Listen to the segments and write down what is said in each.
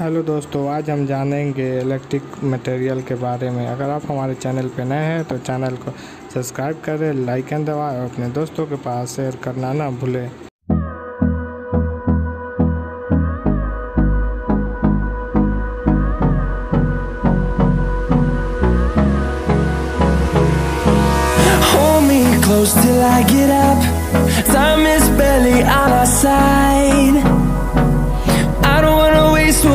Hello दोस्तों, आज हम जानेंगे इलेक्ट्रिक मटेरियल के बारे में अगर आप हमारे चैनल पर नए हैं तो चैनल को सब्सक्राइब करें लाइक एंड दबाएँ और अपने दोस्तों के पास शेयर करना ना भूलें till I get up. Time is barely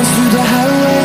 we'll through the highways.